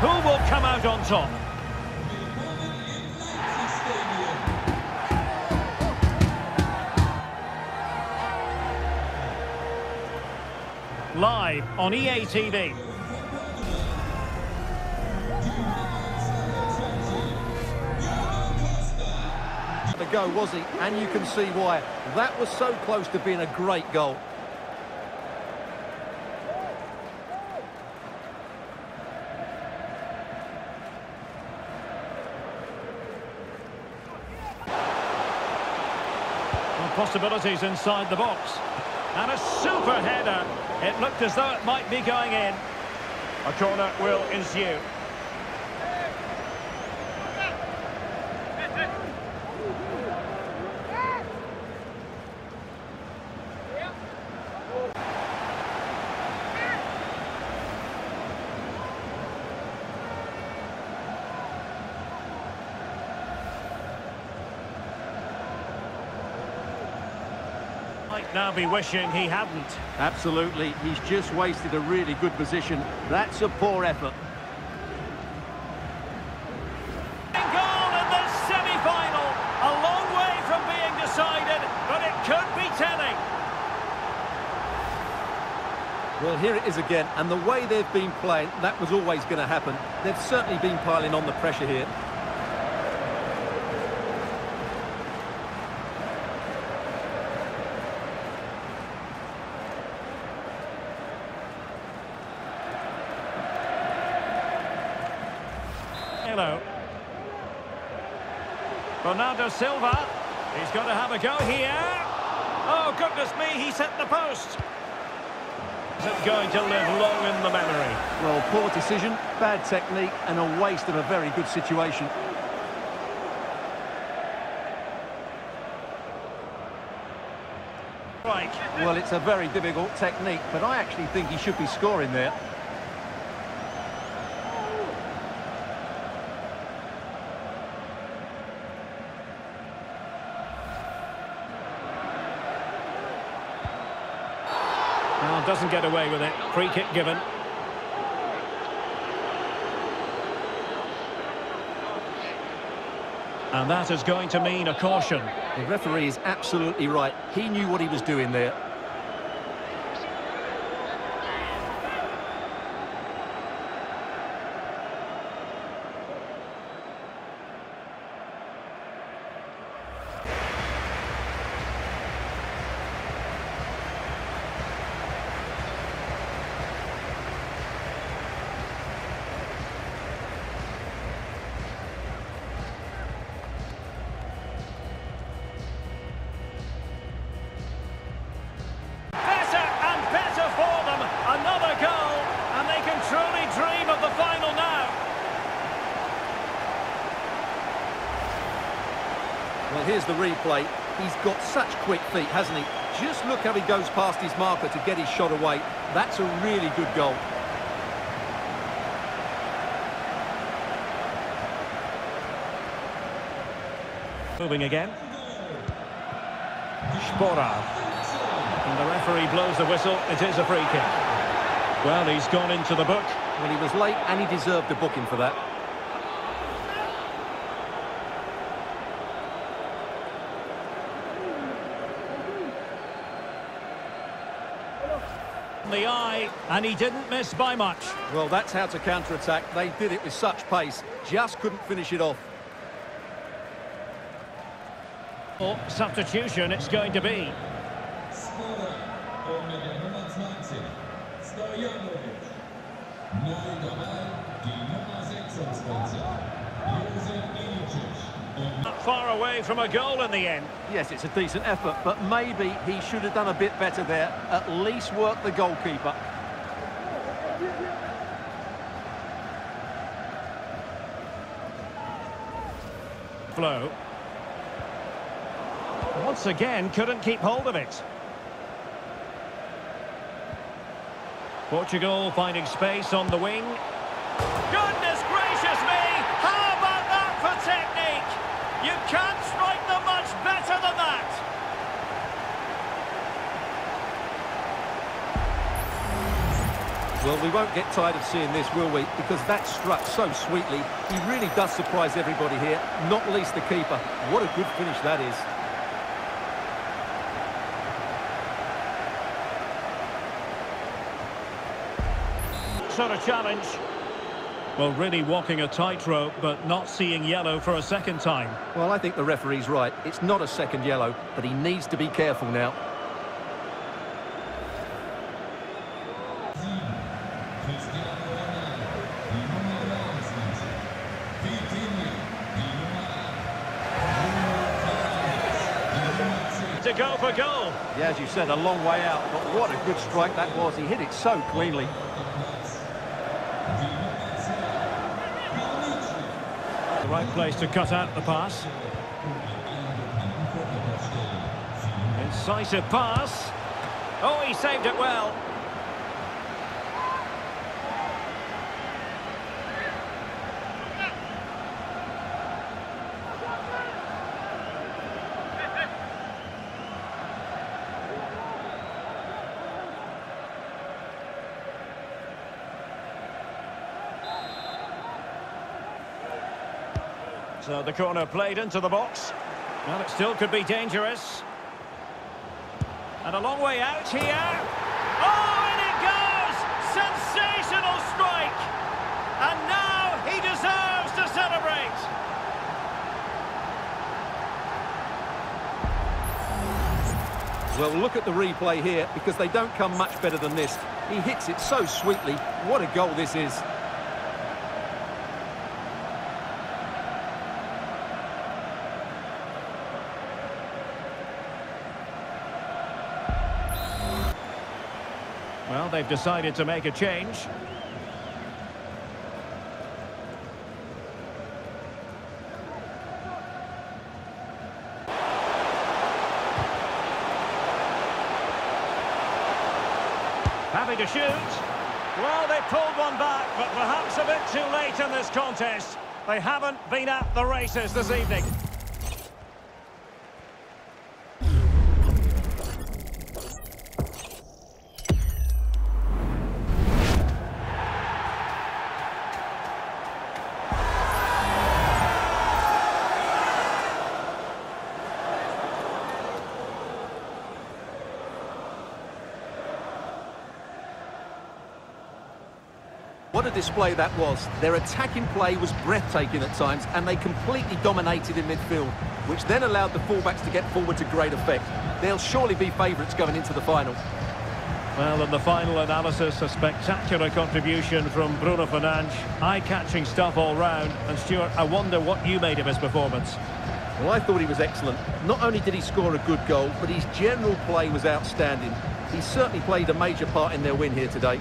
Who will come out on top? Live on EA TV. The go, was he? And you can see why. That was so close to being a great goal. Possibilities inside the box. And a super header. It looked as though it might be going in. A corner will ensue. Might now be wishing he hadn't. Absolutely. He's just wasted a really good position. That's a poor effort. Goal in the semi-final. A long way from being decided, but it could be telling. Well, here it is again, and the way they've been playing, that was always going to happen. They've certainly been piling on the pressure here. Hello. Bernardo Silva. He's got to have a go here. Oh, goodness me, he's hit the post. Is it going to live long in the memory? Well, poor decision, bad technique, and a waste of a very good situation. Right. Well, it's a very difficult technique, but I actually think he should be scoring there. Doesn't get away with it. Free kick given. And that is going to mean a caution. The referee is absolutely right. He knew what he was doing there. Well, here's the replay. He's got such quick feet, hasn't he? Just look how he goes past his marker to get his shot away. That's a really good goal. Moving again. Sporar. And the referee blows the whistle. It is a free kick. Well, he's gone into the book. Well, he was late and he deserved a booking for that. The eye, and he didn't miss by much. Well, that's how to counter-attack. They did it with such pace. Just couldn't finish it off. Oh, substitution it's going to be. Skora omega nummer 20, Stojanovic. Neu dabei, die Nummer 26, Josef Ilicic. Und Not far away from a goal in the end. Yes, it's a decent effort, but maybe he should have done a bit better there. At least work the goalkeeper. Flow. Once again, couldn't keep hold of it. Portugal finding space on the wing. Goodness Well, we won't get tired of seeing this, will we? Because that struck so sweetly. He really does surprise everybody here, not least the keeper. What a good finish that is. Sort of challenge. Well, really walking a tightrope, but not seeing yellow for a second time. Well, I think the referee's right. It's not a second yellow, but he needs to be careful now. To go for goal. Yeah, as you said, a long way out, but what a good strike that was. He hit it so cleanly. Die Nummer 10. Panici. The right place to cut out the pass. Incisive pass. Oh, he saved it well. The corner played into the box. Well, it still could be dangerous. And a long way out here. Oh, and it goes! Sensational strike! And now he deserves to celebrate. Well, look at the replay here, because they don't come much better than this. He hits it so sweetly. What a goal this is. Well, they've decided to make a change. Happy to shoot. Well, they pulled one back, but perhaps a bit too late in this contest. They haven't been at the races this evening. What a display that was. Their attacking play was breathtaking at times, and they completely dominated in midfield, which then allowed the fullbacks to get forward to great effect. They'll surely be favourites going into the final. Well, in the final analysis, a spectacular contribution from Bruno Fernandes. Eye-catching stuff all round. And Stuart, I wonder what you made of his performance. Well, I thought he was excellent. Not only did he score a good goal, but his general play was outstanding. He certainly played a major part in their win here today.